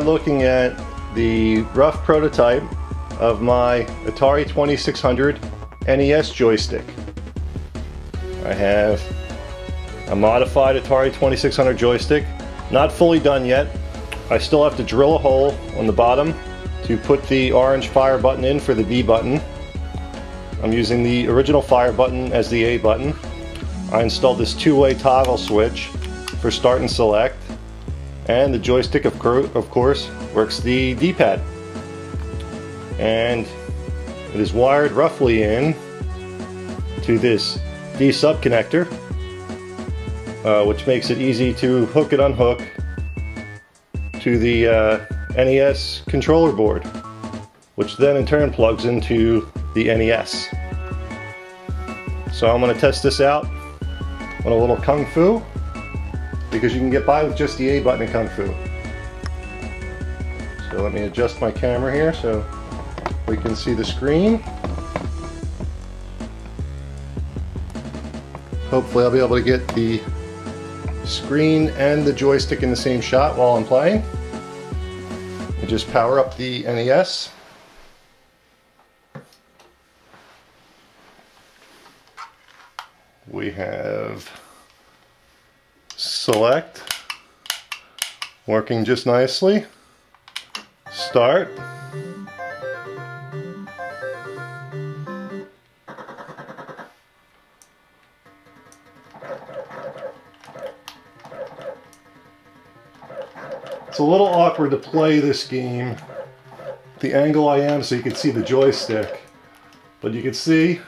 looking at the rough prototype of my Atari 2600 NES joystick. I have a modified Atari 2600 joystick, not fully done yet. I still have to drill a hole on the bottom to put the orange fire button in for the B button. I'm using the original fire button as the A button. I installed this two-way toggle switch for start and select and the joystick of, of course works the D-pad. And it is wired roughly in to this D sub connector uh, which makes it easy to hook and unhook to the uh, NES controller board which then in turn plugs into the NES so I'm going to test this out on a little Kung Fu because you can get by with just the A button in Kung Fu. So let me adjust my camera here so we can see the screen. Hopefully I'll be able to get the screen and the joystick in the same shot while I'm playing. And just power up the NES. We have select, working just nicely. Start. It's a little awkward to play this game the angle I am so you can see the joystick. But you can see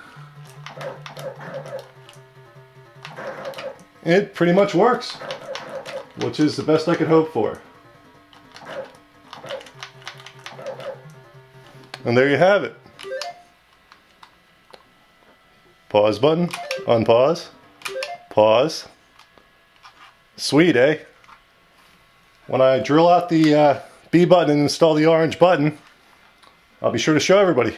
it pretty much works, which is the best I could hope for. And there you have it. Pause button, unpause, pause. Sweet, eh? When I drill out the uh, B button and install the orange button, I'll be sure to show everybody.